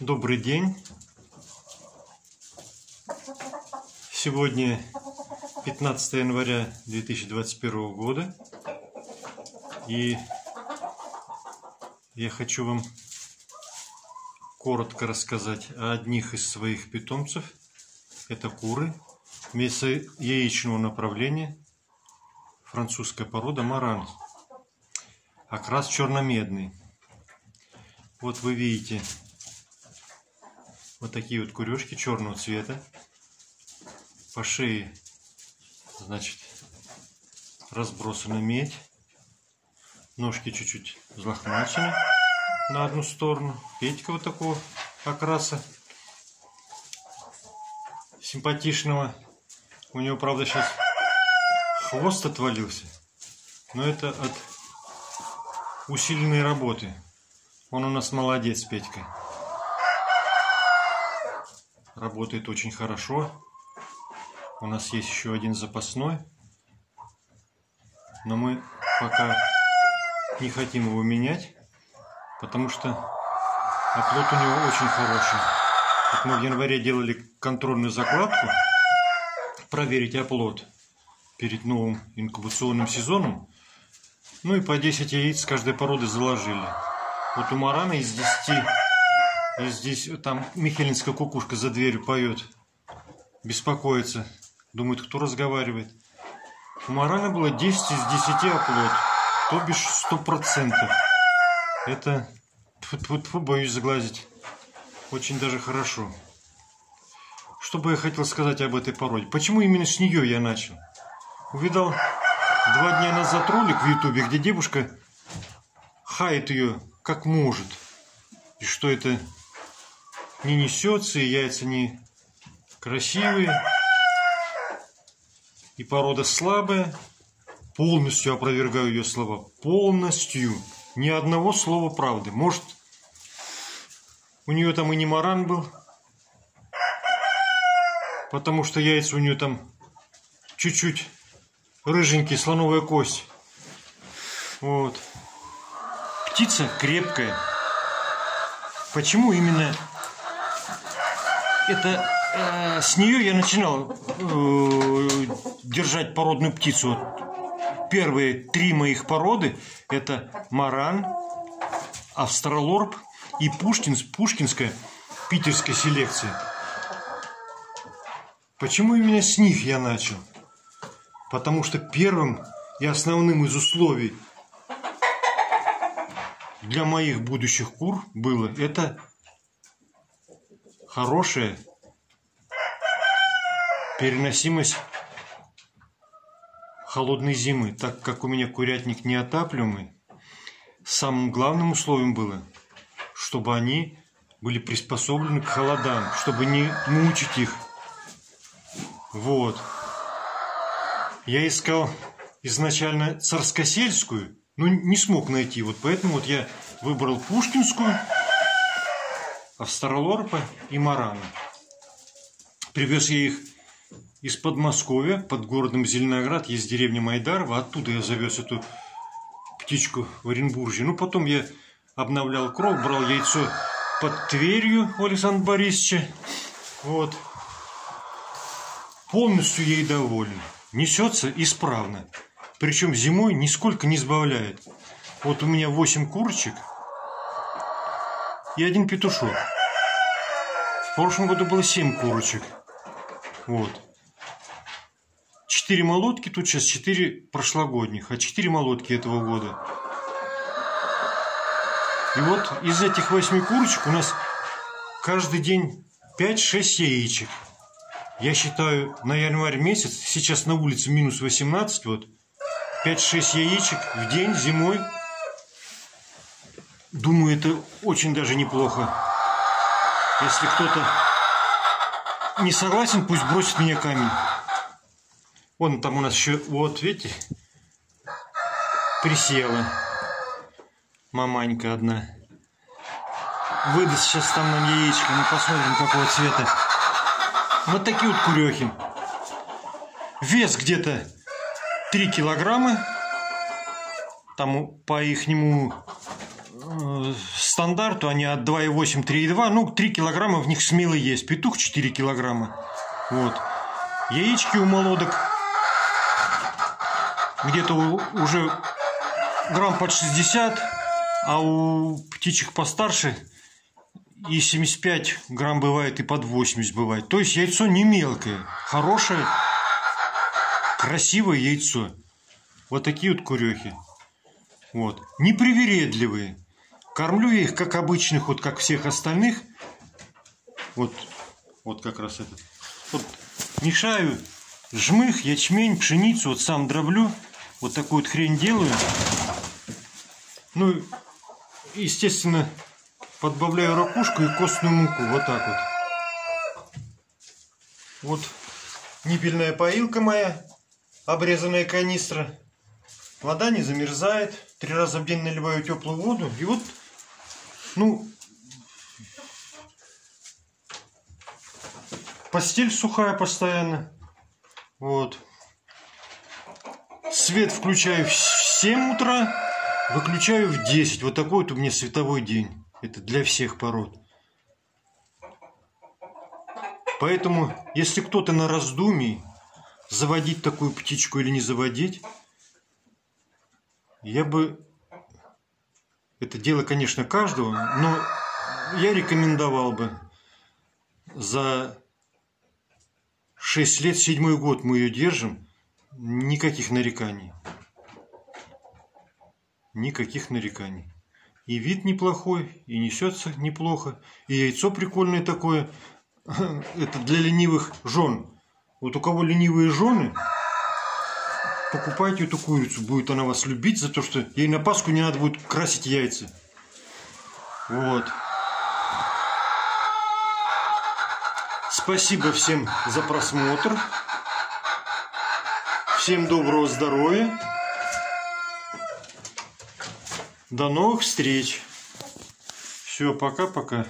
Добрый день. Сегодня 15 января 2021 года. И я хочу вам коротко рассказать о одних из своих питомцев. Это куры яичного направления, французская порода маран. Окрас черно-медный. Вот вы видите вот такие вот курежки черного цвета. По шее, значит, разбросана медь. Ножки чуть-чуть взлохмачены на одну сторону. Петька вот такого окраса симпатичного. У него, правда, сейчас хвост отвалился. Но это от усиленной работы. Он у нас молодец, Петька. Работает очень хорошо. У нас есть еще один запасной. Но мы пока не хотим его менять, потому что оплот у него очень хороший. Вот мы в январе делали контрольную закладку, проверить оплот перед новым инкубационным сезоном. Ну и по 10 яиц каждой породы заложили. Вот у Марана из 10, из здесь там Михелинская кукушка за дверью поет, беспокоится, думает, кто разговаривает. У Марана было 10 из 10 оплот, то бишь 100%. Это, тьфу -тьфу -тьфу, боюсь заглазить, очень даже хорошо. Что бы я хотел сказать об этой породе? Почему именно с нее я начал? Увидал два дня назад ролик в Ютубе, где девушка хает ее как может. И что это не несется, и яйца не красивые, и порода слабая. Полностью опровергаю ее слова. Полностью. Ни одного слова правды. Может, у нее там и не маран был, потому что яйца у нее там чуть-чуть рыженькие, слоновая кость. Вот. Птица крепкая. Почему именно это э, с нее я начинал э, держать породную птицу. Первые три моих породы это маран, австралорб и Пушкин, пушкинская питерская селекция. Почему именно с них я начал? Потому что первым и основным из условий – для моих будущих кур было это хорошая переносимость холодной зимы, так как у меня курятник неотапливаемый, самым главным условием было, чтобы они были приспособлены к холодам, чтобы не мучить их. Вот. Я искал изначально царскосельскую, но не смог найти. Вот поэтому вот я выбрал Пушкинскую, Австралорпа и Марана. Привез я их из Подмосковья, под городом Зеленоград, есть деревня Майдарова, оттуда я завез эту птичку в Оренбурге. Ну, потом я обновлял кров, брал яйцо под Тверью у Александра Борисовича. Вот. Полностью ей доволен. Несется исправно. Причем зимой нисколько не сбавляет. Вот у меня 8 курочек и один петушок. В прошлом году было 7 курочек. Вот. 4 молотки, тут сейчас 4 прошлогодних, а 4 молотки этого года. И вот из этих 8 курочек у нас каждый день 5-6 яичек. Я считаю, на январь месяц, сейчас на улице минус 18, вот, 5-6 яичек в день зимой. Думаю, это очень даже неплохо. Если кто-то не согласен, пусть бросит мне камень. Вон там у нас еще, вот видите, присела маманька одна. Выдаст сейчас там нам яичко, мы посмотрим, какого цвета. Вот такие вот курехи. Вес где-то 3 килограмма. Там по ихнему стандарту, они от 2,8, 3,2, ну, 3 килограмма в них смело есть. Петух 4 килограмма. Вот. Яички у молодок где-то уже грамм под 60, а у птичек постарше и 75 грамм бывает, и под 80 бывает. То есть яйцо не мелкое, хорошее, красивое яйцо. Вот такие вот курехи. Вот. Непривередливые. Кормлю я их, как обычных, вот как всех остальных. Вот, вот как раз этот. Вот мешаю жмых, ячмень, пшеницу, вот сам дроблю. Вот такую вот хрень делаю. Ну, естественно, подбавляю ракушку и костную муку. Вот так вот. Вот ниппельная поилка моя, обрезанная канистра. Вода не замерзает. Три раза в день наливаю теплую воду. И вот, ну, постель сухая постоянно. Вот. Свет включаю в 7 утра, выключаю в 10. Вот такой вот у меня световой день. Это для всех пород. Поэтому, если кто-то на раздумии, заводить такую птичку или не заводить, я бы... Это дело, конечно, каждого, но я рекомендовал бы за 6 лет, седьмой год мы ее держим, никаких нареканий. Никаких нареканий. И вид неплохой, и несется неплохо, и яйцо прикольное такое. Это для ленивых жен. Вот у кого ленивые жены, покупайте эту курицу. Будет она вас любить за то, что ей на Пасху не надо будет красить яйца. Вот. Спасибо всем за просмотр. Всем доброго здоровья. До новых встреч. Все, пока-пока.